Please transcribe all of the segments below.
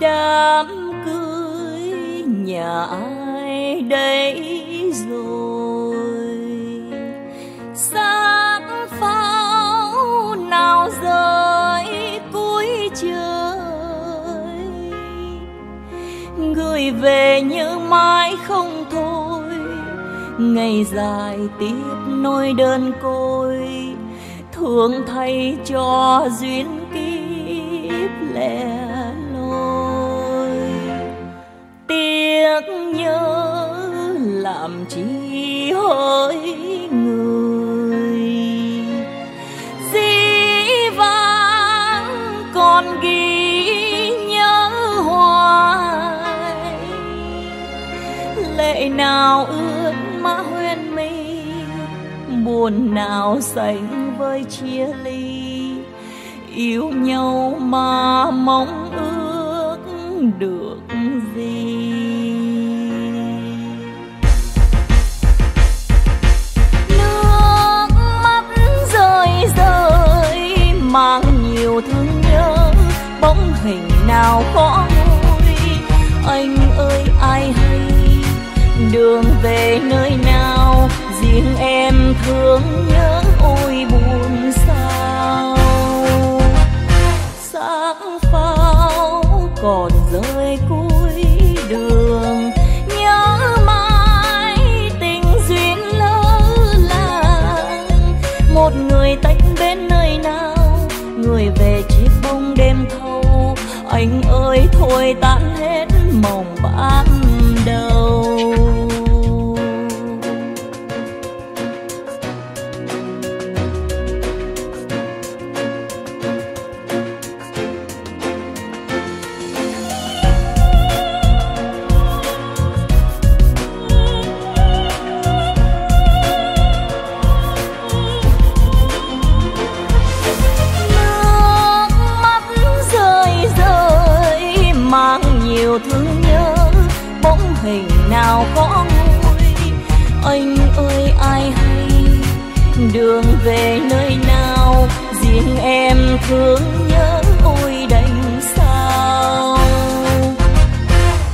đám cưới nhà ai đây rồi? Sắc pháo nào rơi cuối trời? Gửi về như mãi không thôi, ngày dài tiếp nỗi đơn côi. Thương thay cho duyên kiếp lẻ nhắc nhớ làm chi hỡi người. Dĩ vãng còn ghi nhớ hoài. Lệ nào ướt má hoen mi buồn nào sánh với chia ly. Yêu nhau mà mong ước được gì? Nước mắt rơi rơi, mang nhiều thương nhớ, bóng hình nào khó nguôi anh ơi, ai hay? Đường về nơi nào, riêng em thương nhớ. Còn rơi cuối đường. Nhớ mãi tình duyên lỡ làng. Một người tách bên nơi nào, người về chiếc bóng đêm thâu. Anh ơi, thôi tan hết mộng ban đường về nơi nào, riêng em thương nhớ ôi đành sao.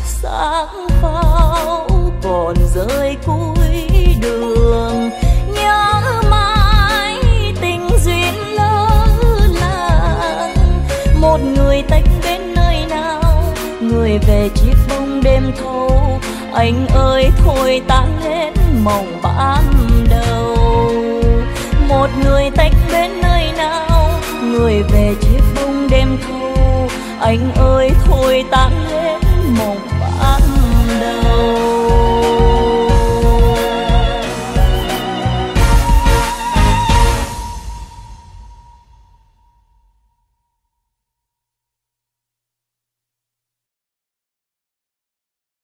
Sáng pháo còn rơi cuối đường, nhớ mãi tình duyên lỡ làng. Một người tách bên nơi nào, người về chiếc bóng đêm thâu. Anh ơi, thôi tan hết mộng ban đầu một người tách bên nơi nào, người về chiếc bông đêm thâu anh ơi, thôi tan lên mộng